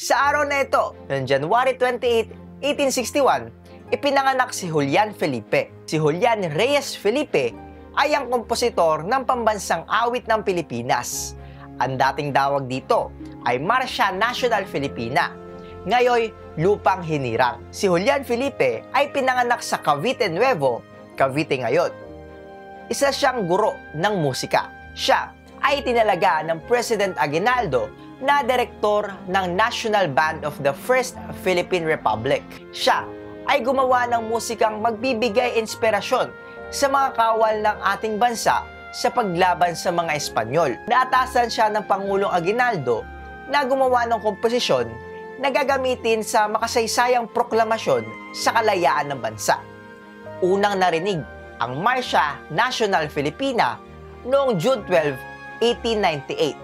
Sa araw na ito, noong January 28, 1861, ipinanganak si Julian Felipe. Si Julian Reyes Felipe ay ang kompositor ng pambansang awit ng Pilipinas. Ang dating dawag dito ay Marcha National Filipina. Ngayoy, Lupang Hinirang. Si Julian Felipe ay pinanganak sa Cavite Nuevo, Cavite ngayon. Isa siyang guro ng musika. Siya ay tinalaga ng President Aguinaldo na direktor ng National Band of the First Philippine Republic. Siya ay gumawa ng musikang magbibigay inspirasyon sa mga kawal ng ating bansa sa paglaban sa mga Espanyol. Naatasan siya ng Pangulong Aguinaldo na gumawa ng komposisyon na gagamitin sa makasaysayang proklamasyon sa kalayaan ng bansa. Unang narinig ang Marcha National Filipina noong June 12, 1898.